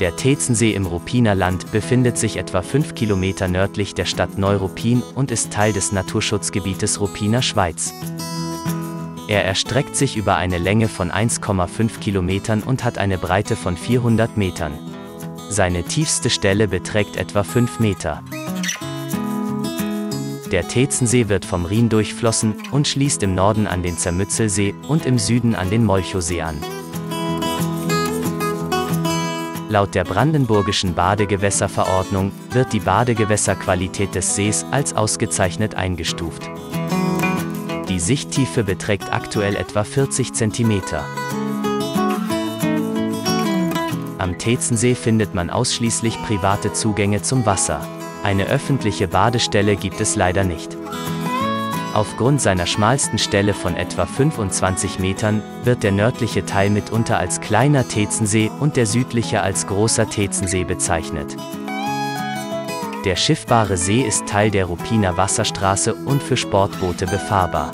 Der Tezensee im Ruppiner Land befindet sich etwa 5 Kilometer nördlich der Stadt Neuruppin und ist Teil des Naturschutzgebietes Ruppiner Schweiz. Er erstreckt sich über eine Länge von 1,5 Kilometern und hat eine Breite von 400 Metern. Seine tiefste Stelle beträgt etwa 5 Meter. Der Tezensee wird vom Rhin durchflossen und schließt im Norden an den Zermützelsee und im Süden an den Molchosee an. Laut der Brandenburgischen Badegewässerverordnung wird die Badegewässerqualität des Sees als ausgezeichnet eingestuft. Die Sichttiefe beträgt aktuell etwa 40 cm. Am Tezensee findet man ausschließlich private Zugänge zum Wasser. Eine öffentliche Badestelle gibt es leider nicht. Aufgrund seiner schmalsten Stelle von etwa 25 Metern wird der nördliche Teil mitunter als kleiner Tezensee und der südliche als großer Tezensee bezeichnet. Der schiffbare See ist Teil der Ruppiner Wasserstraße und für Sportboote befahrbar.